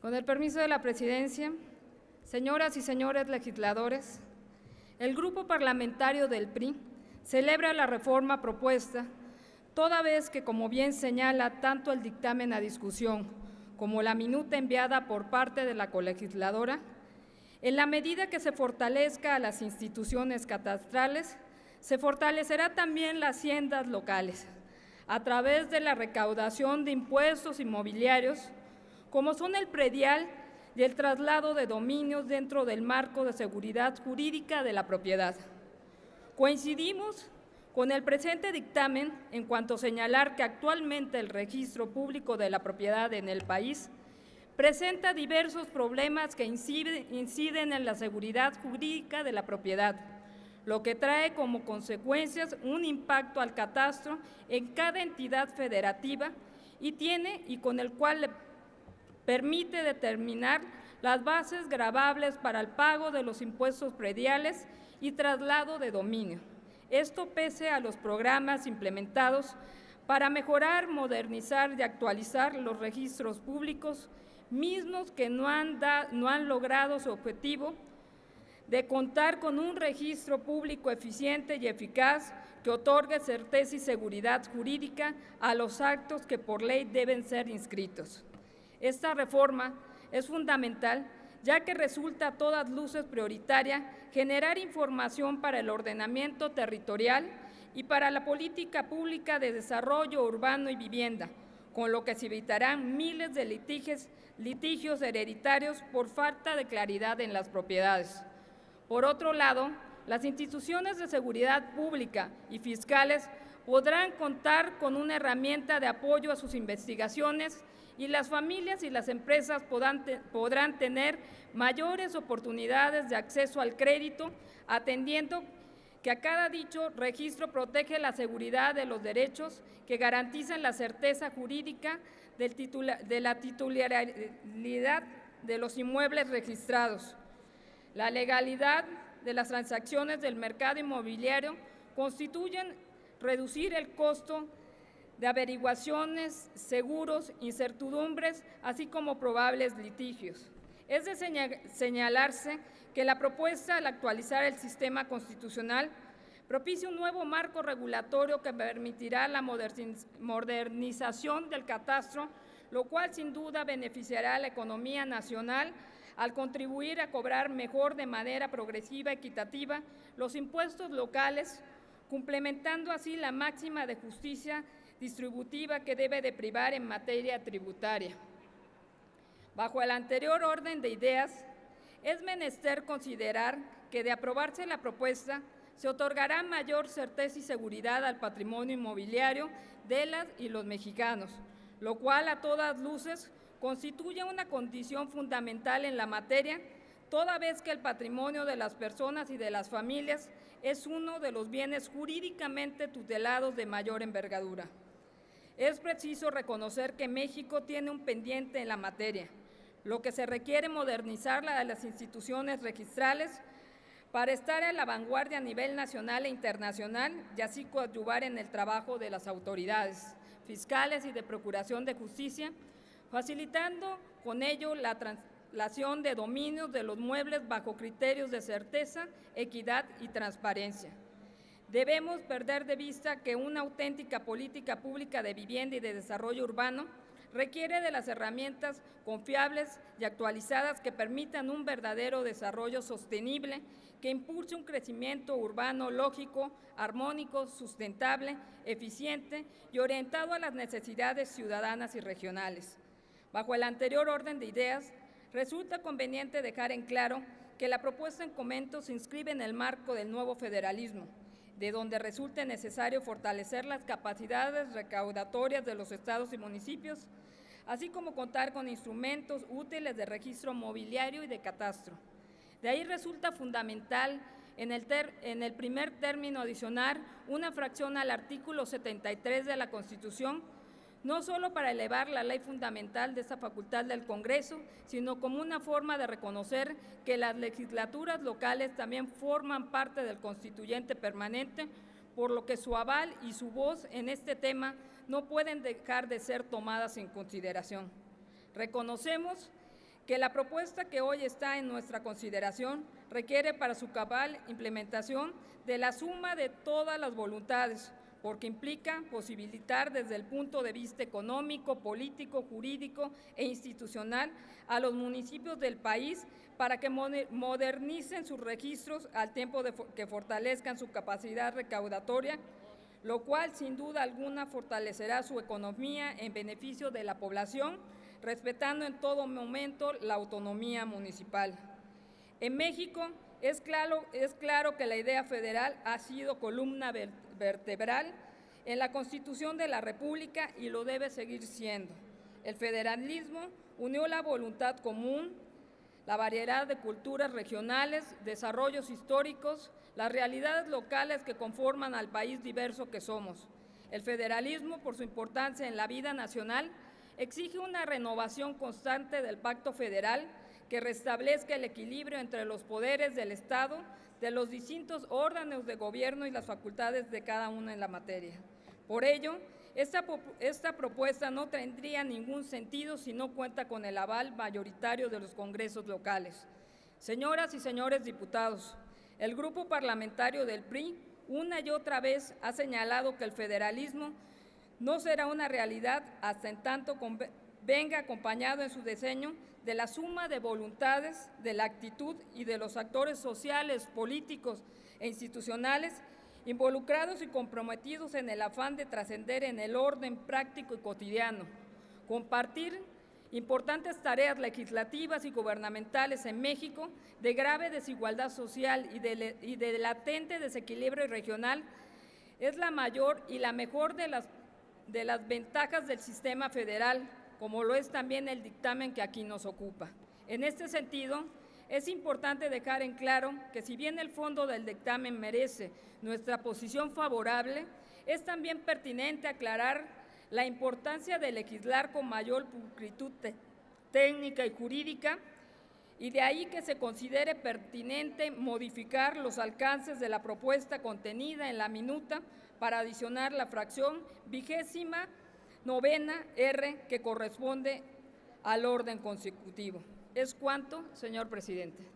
Con el permiso de la Presidencia, señoras y señores legisladores, el Grupo Parlamentario del PRI celebra la reforma propuesta, toda vez que, como bien señala tanto el dictamen a discusión como la minuta enviada por parte de la colegisladora, en la medida que se fortalezca a las instituciones catastrales, se fortalecerá también las haciendas locales a través de la recaudación de impuestos inmobiliarios como son el predial y el traslado de dominios dentro del marco de seguridad jurídica de la propiedad. Coincidimos con el presente dictamen en cuanto señalar que actualmente el registro público de la propiedad en el país presenta diversos problemas que inciden en la seguridad jurídica de la propiedad, lo que trae como consecuencias un impacto al catastro en cada entidad federativa y tiene y con el cual Permite determinar las bases grabables para el pago de los impuestos prediales y traslado de dominio. Esto pese a los programas implementados para mejorar, modernizar y actualizar los registros públicos, mismos que no han, logrado su objetivo de contar con un registro público eficiente y eficaz que otorgue certeza y seguridad jurídica a los actos que por ley deben ser inscritos. Esta reforma es fundamental ya que resulta a todas luces prioritaria generar información para el ordenamiento territorial y para la política pública de desarrollo urbano y vivienda, con lo que se evitarán miles de litigios, litigios hereditarios por falta de claridad en las propiedades. Por otro lado, las instituciones de seguridad pública y fiscales podrán contar con una herramienta de apoyo a sus investigaciones y las familias y las empresas podrán, tener mayores oportunidades de acceso al crédito, atendiendo que a cada dicho registro protege la seguridad de los derechos que garantizan la certeza jurídica de la titularidad de los inmuebles registrados. La legalidad de las transacciones del mercado inmobiliario constituyen reducir el costo de averiguaciones, seguros, incertidumbres, así como probables litigios. Es de señalarse que la propuesta al actualizar el sistema constitucional propicia un nuevo marco regulatorio que permitirá la modernización del catastro, lo cual sin duda beneficiará a la economía nacional al contribuir a cobrar mejor de manera progresiva, equitativa, los impuestos locales, complementando así la máxima de justicia distributiva que debe de privar en materia tributaria. Bajo el anterior orden de ideas, es menester considerar que de aprobarse la propuesta, se otorgará mayor certeza y seguridad al patrimonio inmobiliario de las y los mexicanos, lo cual a todas luces constituye una condición fundamental en la materia, toda vez que el patrimonio de las personas y de las familias es uno de los bienes jurídicamente tutelados de mayor envergadura. Es preciso reconocer que México tiene un pendiente en la materia, lo que se requiere modernizar la de las instituciones registrales para estar en la vanguardia a nivel nacional e internacional y así coadyuvar en el trabajo de las autoridades fiscales y de procuración de justicia, facilitando con ello la translación de dominios de los muebles bajo criterios de certeza, equidad y transparencia. Debemos perder de vista que una auténtica política pública de vivienda y de desarrollo urbano requiere de las herramientas confiables y actualizadas que permitan un verdadero desarrollo sostenible que impulse un crecimiento urbano lógico, armónico, sustentable, eficiente y orientado a las necesidades ciudadanas y regionales. Bajo el anterior orden de ideas, resulta conveniente dejar en claro que la propuesta en comento se inscribe en el marco del nuevo federalismo, de donde resulte necesario fortalecer las capacidades recaudatorias de los estados y municipios, así como contar con instrumentos útiles de registro mobiliario y de catastro. De ahí resulta fundamental en el, en el primer término adicionar una fracción al artículo 73 de la Constitución, no solo para elevar la ley fundamental de esta facultad del Congreso, sino como una forma de reconocer que las legislaturas locales también forman parte del constituyente permanente, por lo que su aval y su voz en este tema no pueden dejar de ser tomadas en consideración. Reconocemos que la propuesta que hoy está en nuestra consideración requiere para su cabal implementación de la suma de todas las voluntades, porque implica posibilitar desde el punto de vista económico, político, jurídico e institucional a los municipios del país para que modernicen sus registros al tiempo de que fortalezcan su capacidad recaudatoria, lo cual sin duda alguna fortalecerá su economía en beneficio de la población, respetando en todo momento la autonomía municipal. En México es claro, es claro que la idea federal ha sido columna vertebral en la Constitución de la República y lo debe seguir siendo. El federalismo unió la voluntad común, la variedad de culturas regionales, desarrollos históricos, las realidades locales que conforman al país diverso que somos. El federalismo, por su importancia en la vida nacional, exige una renovación constante del pacto federal que restablezca el equilibrio entre los poderes del Estado, de los distintos órganos de gobierno y las facultades de cada uno en la materia. Por ello, esta, esta, propuesta no tendría ningún sentido si no cuenta con el aval mayoritario de los congresos locales. Señoras y señores diputados, el grupo parlamentario del PRI una y otra vez ha señalado que el federalismo no será una realidad hasta en tanto venga acompañado en su diseño de la suma de voluntades, de la actitud y de los actores sociales, políticos e institucionales involucrados y comprometidos en el afán de trascender en el orden práctico y cotidiano, compartir importantes tareas legislativas y gubernamentales en México de grave desigualdad social y de, latente desequilibrio regional es la mayor y la mejor de las ventajas del sistema federal como lo es también el dictamen que aquí nos ocupa. En este sentido, es importante dejar en claro que si bien el fondo del dictamen merece nuestra posición favorable, es también pertinente aclarar la importancia de legislar con mayor pulcritud técnica y jurídica y de ahí que se considere pertinente modificar los alcances de la propuesta contenida en la minuta para adicionar la fracción vigésima novena R que corresponde al orden consecutivo. Es cuanto, señor presidente.